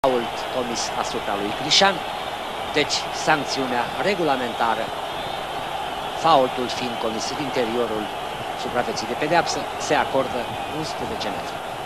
fault comis asupra lui Crișan, deci sancțiunea regulamentară, faultul fiind comis în interiorul suprafeții de pedeapsă, se acordă 11 metri.